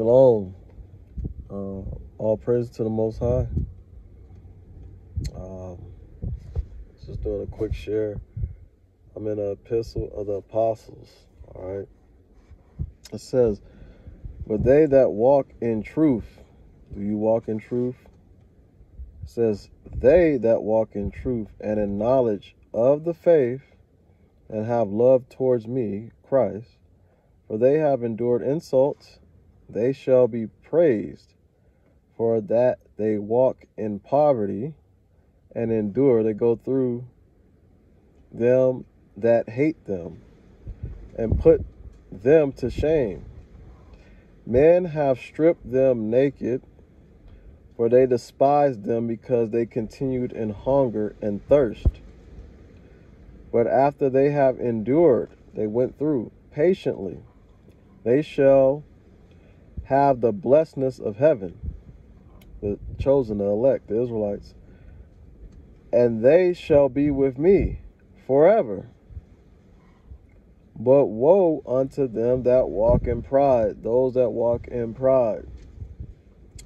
Shalom. Uh, all praise to the Most High. Um, just doing a quick share. I'm in an epistle of the apostles. All right. It says, But they that walk in truth, do you walk in truth? It says, They that walk in truth and in knowledge of the faith and have love towards me, Christ, for they have endured insults they shall be praised for that they walk in poverty and endure they go through them that hate them and put them to shame. Men have stripped them naked for they despised them because they continued in hunger and thirst. But after they have endured they went through patiently they shall have the blessedness of heaven, the chosen, the elect, the Israelites, and they shall be with me forever. But woe unto them that walk in pride, those that walk in pride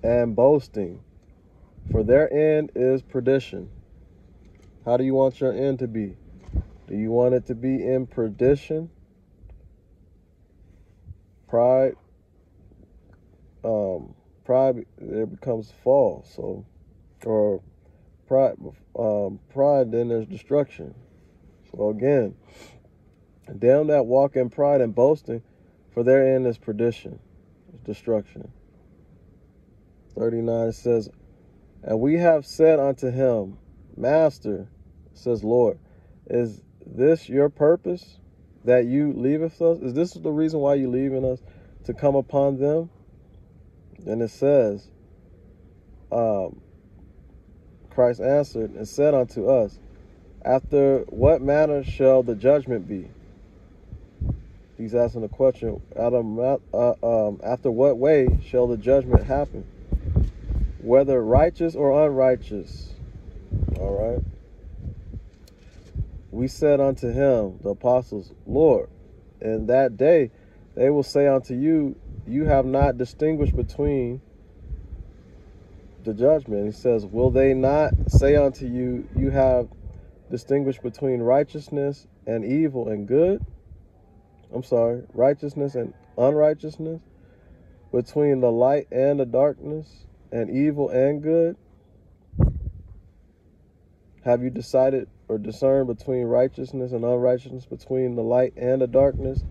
and boasting, for their end is perdition. How do you want your end to be? Do you want it to be in perdition? Pride um, pride there becomes fall. So, or pride, um, pride then there's destruction. So again, them that walk in pride and boasting, for their end is perdition, destruction. 39 says, And we have said unto him, Master, says Lord, is this your purpose that you leaveth us? Is this the reason why you leaving us to come upon them? And it says, um, Christ answered and said unto us, After what manner shall the judgment be? He's asking the question, uh, um, after what way shall the judgment happen? Whether righteous or unrighteous. All right. We said unto him, the apostles, Lord, in that day they will say unto you, you have not distinguished between the judgment. He says, Will they not say unto you, You have distinguished between righteousness and evil and good? I'm sorry, righteousness and unrighteousness, between the light and the darkness, and evil and good? Have you decided or discerned between righteousness and unrighteousness, between the light and the darkness?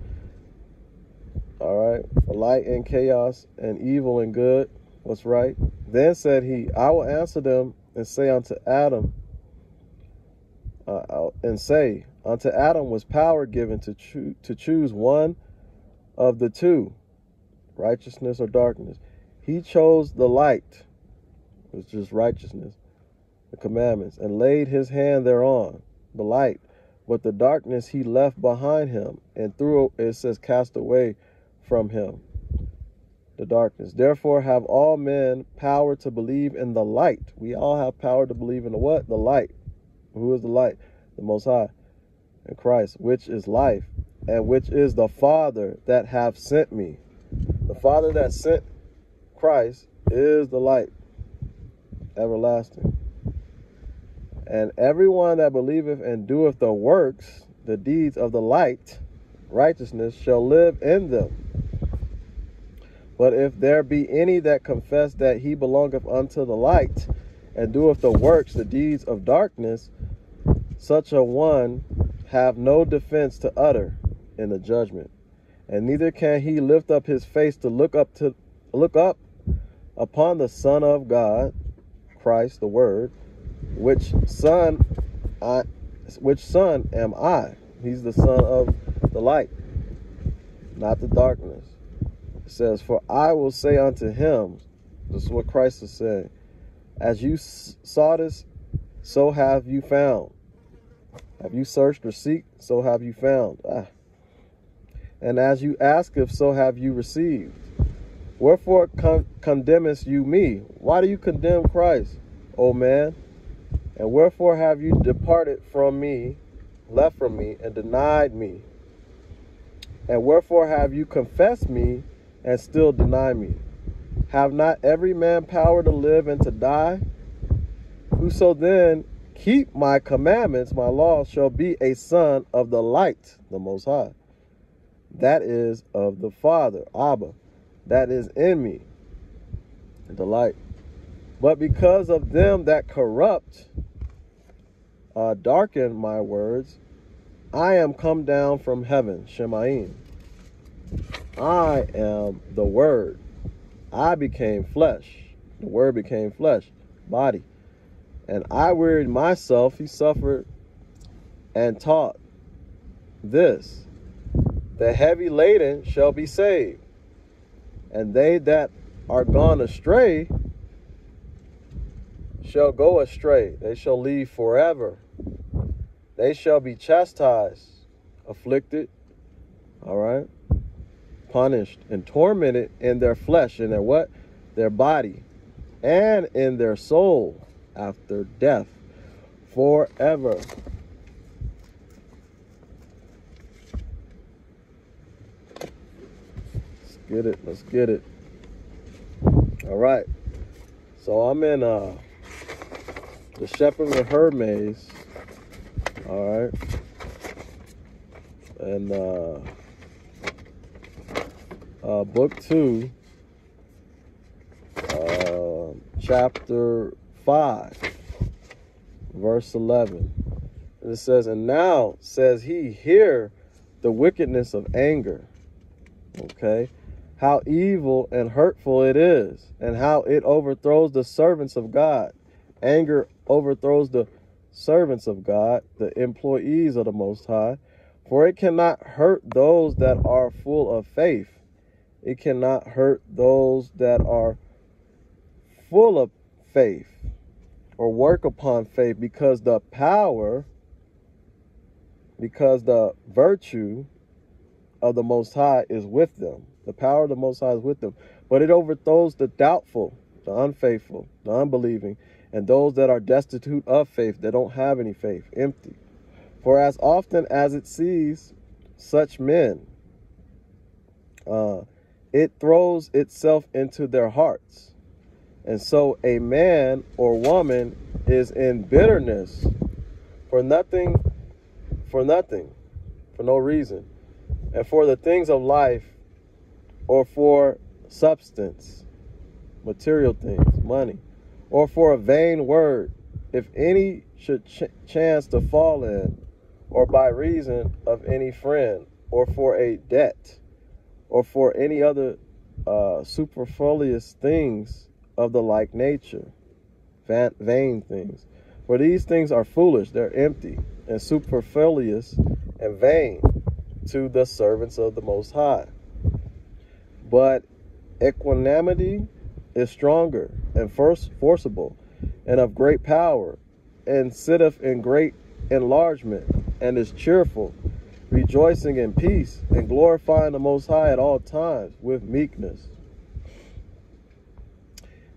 All right. Light and chaos and evil and good. What's right? Then said he, I will answer them and say unto Adam, uh, and say, unto Adam was power given to, cho- to choose one of the two, righteousness or darkness. He chose the light, which is righteousness, the commandments, and laid his hand thereon, the light. But the darkness he left behind him, and threw, it says, cast away from him the darkness. Therefore have all men power to believe in the light. We all have power to believe in the what? The light. Who is the light? The Most High. And Christ, which is life, and which is the Father that have sent me. The Father that sent Christ is the light, everlasting. And everyone that believeth and doeth the works, the deeds of the light, righteousness, shall live in them. But if there be any that confess that he belongeth unto the light, and doeth the works, the deeds of darkness, such a one have no defense to utter in the judgment. And neither can he lift up his face to look up to look up upon the Son of God, Christ the Word, which son I which son am I? He's the son of the light, not the darkness It says, For I will say unto him, this is what Christ is saying, as you soughtest, so have you found. Have you searched or seek, so have you found. Ah. And as you ask if, so have you received. Wherefore con condemnest you me? Why do you condemn Christ, O man? And wherefore have you departed from me, left from me, and denied me? And wherefore have you confessed me and still deny me. Have not every man power to live and to die? Whoso then keep my commandments, my laws, shall be a son of the light, the Most High. That is of the Father, Abba, that is in me, the light. But because of them that corrupt, uh, darken my words, I am come down from heaven, Shemaim. I am the Word. I became flesh. The Word became flesh, body. And I wearied myself, he suffered and taught this the heavy laden shall be saved, and they that are gone astray shall go astray. They shall leave forever. They shall be chastised, afflicted, all right, punished, and tormented in their flesh, in their what? Their body, and in their soul after death forever. Let's get it. Let's get it. All right. So I'm in uh the Shepherd and Hermas. All right. And uh uh book 2 uh chapter 5 verse 11. And it says, And now says he, hear the wickedness of anger. Okay. How evil and hurtful it is, and how it overthrows the servants of God. Anger overthrows the servants of God, the employees of the Most High. For it cannot hurt those that are full of faith. It cannot hurt those that are full of faith or work upon faith because the power, because the virtue of the Most High is with them. The power of the Most High is with them. But it overthrows the doubtful, the unfaithful, the unbelieving, and those that are destitute of faith, that don't have any faith, empty. For as often as it sees such men, uh, it throws itself into their hearts and so a man or woman is in bitterness for nothing, for nothing, for no reason, and for the things of life or for substance, material things, money, or for a vain word, if any should ch chance to fall in, or by reason of any friend, or for a debt, or for any other uh, superfluous things of the like nature, vain things. For these things are foolish, they're empty and superfluous and vain to the servants of the Most High. But equanimity is stronger and first forcible and of great power and sitteth in great enlargement and is cheerful, rejoicing in peace and glorifying the Most High at all times with meekness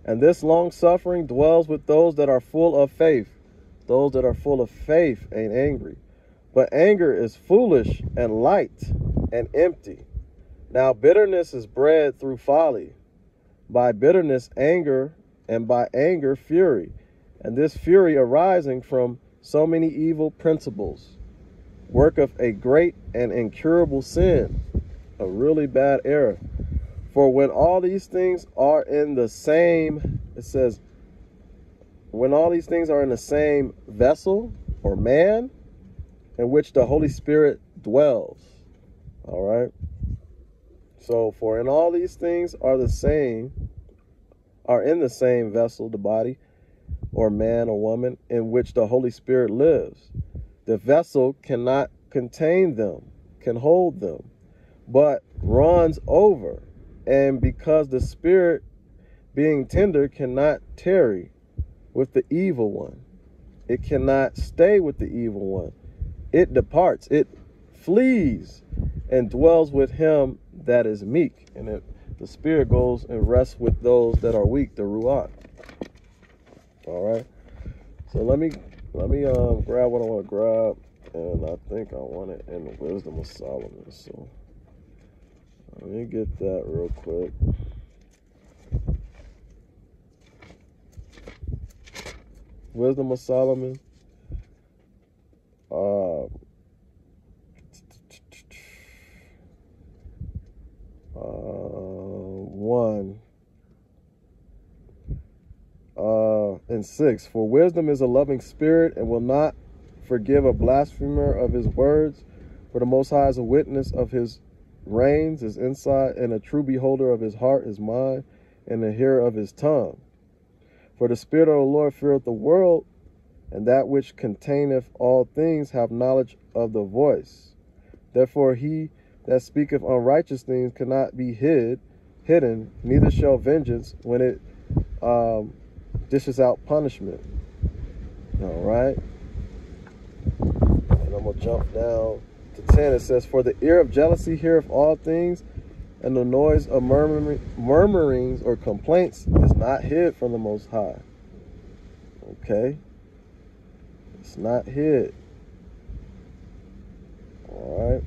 and this long suffering dwells with those that are full of faith. Those that are full of faith ain't angry. But anger is foolish and light and empty. Now bitterness is bred through folly. By bitterness, anger, and by anger, fury. And this fury arising from so many evil principles, worketh a great and incurable sin, a really bad error for when all these things are in the same, it says, when all these things are in the same vessel or man in which the Holy Spirit dwells. All right. So, for in all these things are the same, are in the same vessel, the body, or man or woman, in which the Holy Spirit lives. The vessel cannot contain them, can hold them, but runs over and because the spirit, being tender, cannot tarry with the evil one, it cannot stay with the evil one. It departs, it flees and dwells with him that is meek. And it, the spirit goes and rests with those that are weak, the ruach. All right. So let me let me um, grab what I want to grab, and I think I want it in the Wisdom of Solomon. So let me get that real quick. Wisdom of Solomon. Uh, uh, one uh, and six. For wisdom is a loving spirit and will not forgive a blasphemer of his words. For the Most High is a witness of his reins, his insight, and a true beholder of his heart, his mind, and a hearer of his tongue. For the Spirit of the Lord feareth the world, and that which containeth all things have knowledge of the voice. Therefore he that speaketh of unrighteous things cannot be hid, hidden, neither shall vengeance when it um, dishes out punishment. All right. And I'm going to jump down to 10. It says, For the ear of jealousy heareth all things, and the noise of murmuring, murmurings or complaints is not hid from the Most High. Okay? It's not hid. All right.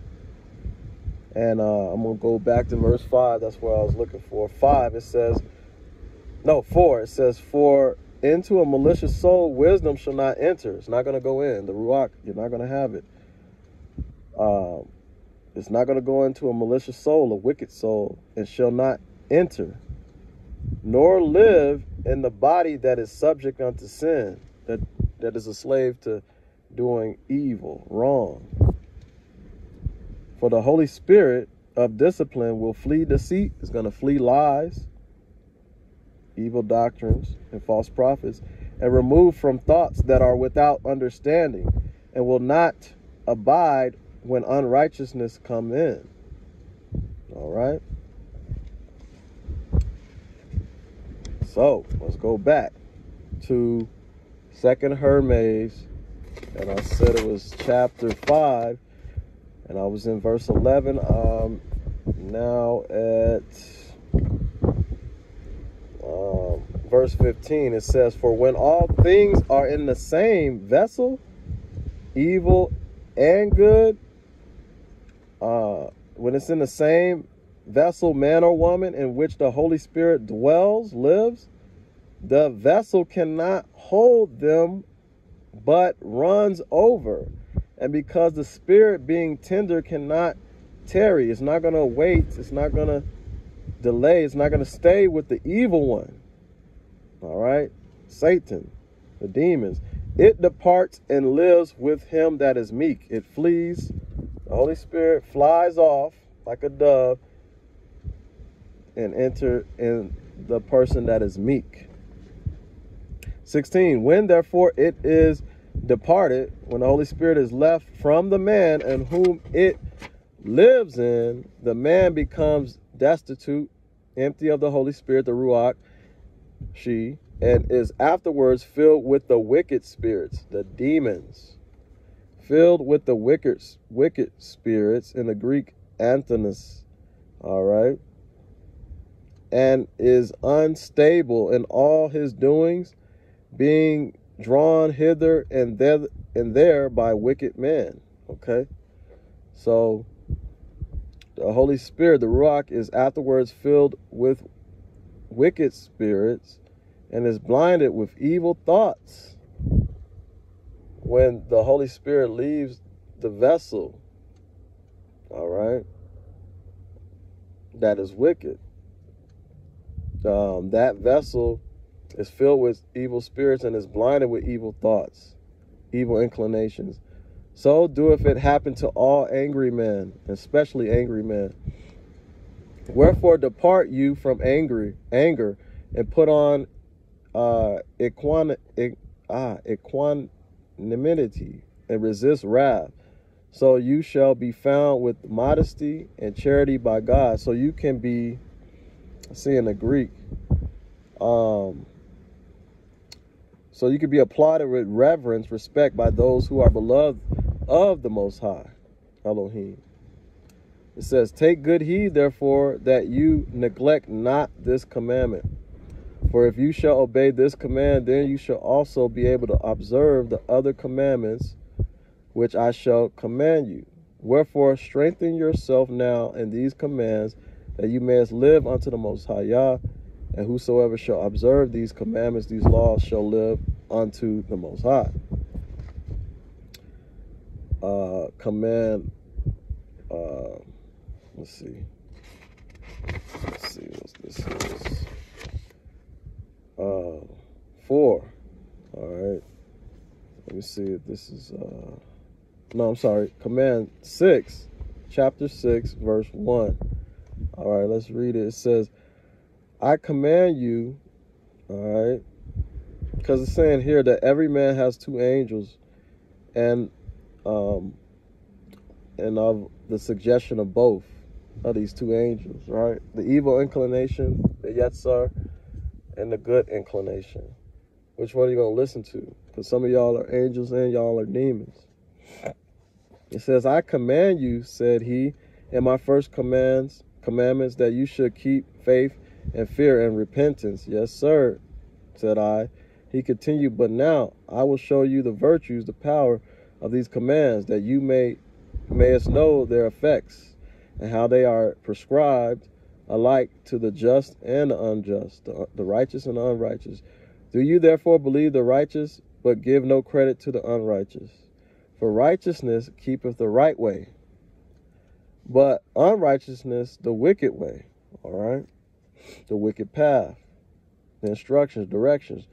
And uh, I'm going to go back to verse 5. That's where I was looking for. 5, it says, no, 4, it says, For into a malicious soul, wisdom shall not enter. It's not going to go in. The Ruach, you're not going to have it. Um, it's not going to go into a malicious soul, a wicked soul, and shall not enter, nor live in the body that is subject unto sin, that, that is a slave to doing evil, wrong. For the Holy Spirit of discipline will flee deceit, is going to flee lies, evil doctrines, and false prophets, and remove from thoughts that are without understanding, and will not abide when unrighteousness come in. All right. So let's go back to Second Hermas, and I said it was chapter five, and I was in verse eleven. Um, now at um, verse fifteen, it says, "For when all things are in the same vessel, evil and good, uh, when it's in the same vessel, man or woman, in which the Holy Spirit dwells, lives, the vessel cannot hold them, but runs over. And because the Spirit, being tender, cannot tarry, it's not going to wait, it's not going to delay, it's not going to stay with the evil one. All right? Satan, the demons. It departs and lives with him that is meek. It flees the Holy Spirit flies off like a dove and enter in the person that is meek. 16. When therefore it is departed, when the Holy Spirit is left from the man and whom it lives in, the man becomes destitute, empty of the Holy Spirit, the Ruach, she, and is afterwards filled with the wicked spirits, the demons. Filled with the wicked, wicked spirits in the Greek anthonus, all right, and is unstable in all his doings, being drawn hither and there and there by wicked men. Okay, so the Holy Spirit, the Ruach, is afterwards filled with wicked spirits and is blinded with evil thoughts when the Holy Spirit leaves the vessel, all right, that is wicked, um, that vessel is filled with evil spirits and is blinded with evil thoughts, evil inclinations. So do if it happen to all angry men, especially angry men. Wherefore depart you from angry anger and put on uh equan, ah, equanimity and resist wrath. So you shall be found with modesty and charity by God. So you can be, see in the Greek, um, so you can be applauded with reverence, respect by those who are beloved of the Most High, Elohim. It says, Take good heed, therefore, that you neglect not this commandment for if you shall obey this command, then you shall also be able to observe the other commandments which I shall command you. Wherefore, strengthen yourself now in these commands, that you mayest live unto the Most High Yah. And whosoever shall observe these commandments, these laws, shall live unto the Most High. Uh, command, uh, let's see. Let's see what this is. Uh, four. All right. Let me see if this is, uh, no, I'm sorry. Command six, chapter six, verse one. All right, let's read it. It says, I command you, all right, because it's saying here that every man has two angels, and um, and of the suggestion of both of these two angels, right? The evil inclination, the Yetzer, and the good inclination. Which one are you gonna listen to? Because some of y'all are angels and y'all are demons. It says, "I command you," said he, in my first commands, commandments that you should keep faith and fear and repentance. Yes, sir, said I. He continued, But now I will show you the virtues, the power of these commands, that you may mayest know their effects and how they are prescribed alike to the just and the unjust, the, the righteous and the unrighteous. Do you therefore believe the righteous, but give no credit to the unrighteous? For righteousness keepeth the right way, but unrighteousness the wicked way. All right? The wicked path, the instructions, directions.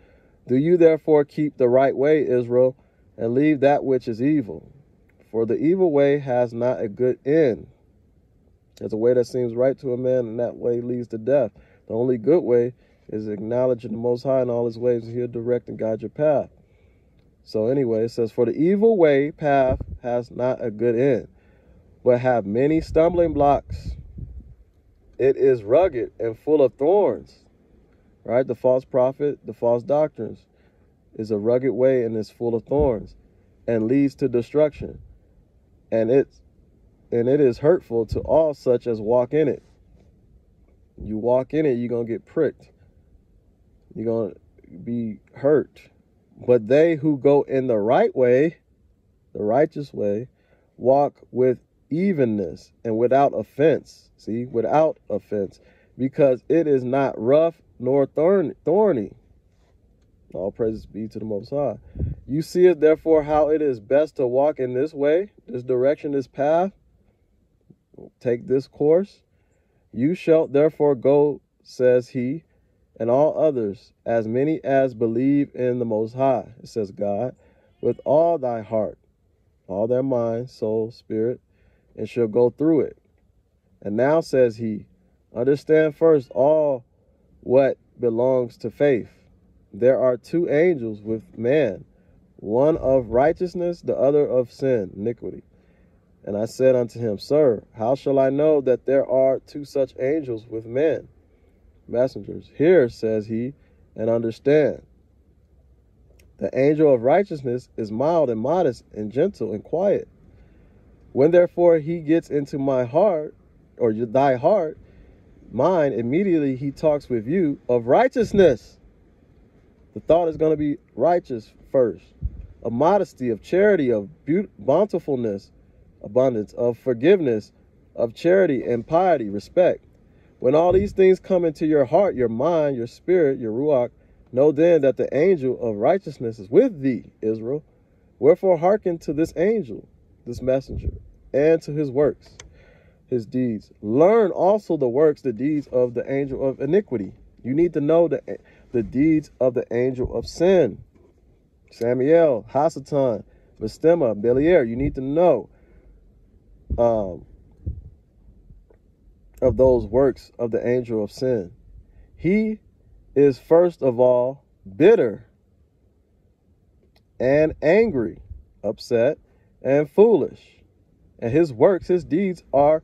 Do you therefore keep the right way, Israel, and leave that which is evil? For the evil way has not a good end. There's a way that seems right to a man, and that way leads to death. The only good way is acknowledging the Most High in all his ways, and he'll direct and guide your path. So anyway, it says, For the evil way path has not a good end, but have many stumbling blocks. It is rugged and full of thorns. Right? The false prophet, the false doctrines is a rugged way and is full of thorns and leads to destruction. And it's and it is hurtful to all such as walk in it. You walk in it, you're gonna get pricked. You're gonna be hurt. But they who go in the right way, the righteous way, walk with evenness and without offense. See, without offense, because it is not rough nor thorny. All praises be to the Most High. You see it, therefore, how it is best to walk in this way, this direction, this path. Take this course. You shall therefore go, says he, and all others, as many as believe in the Most High, says God, with all thy heart, all their mind, soul, spirit, and shall go through it. And now, says he, understand first all what belongs to faith. There are two angels with man, one of righteousness, the other of sin, iniquity. And I said unto him, Sir, how shall I know that there are two such angels with men? Messengers. Here, says he, and understand. The angel of righteousness is mild and modest and gentle and quiet. When therefore he gets into my heart, or thy heart, mine, immediately he talks with you of righteousness. The thought is going to be righteous first, of modesty, of charity, of bountifulness, abundance, of forgiveness, of charity and piety, respect. When all these things come into your heart, your mind, your spirit, your ruach, know then that the angel of righteousness is with thee, Israel. Wherefore hearken to this angel, this messenger, and to his works his deeds. Learn also the works, the deeds of the angel of iniquity. You need to know the, the deeds of the angel of sin. Samael, Hasatan, Mastema, Belial. You need to know um, of those works of the angel of sin. He is first of all bitter and angry, upset and foolish. And his works, his deeds are